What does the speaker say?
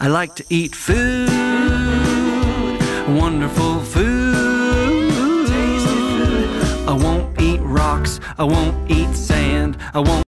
I like to eat food, wonderful food. I won't eat rocks, I won't eat sand, I won't.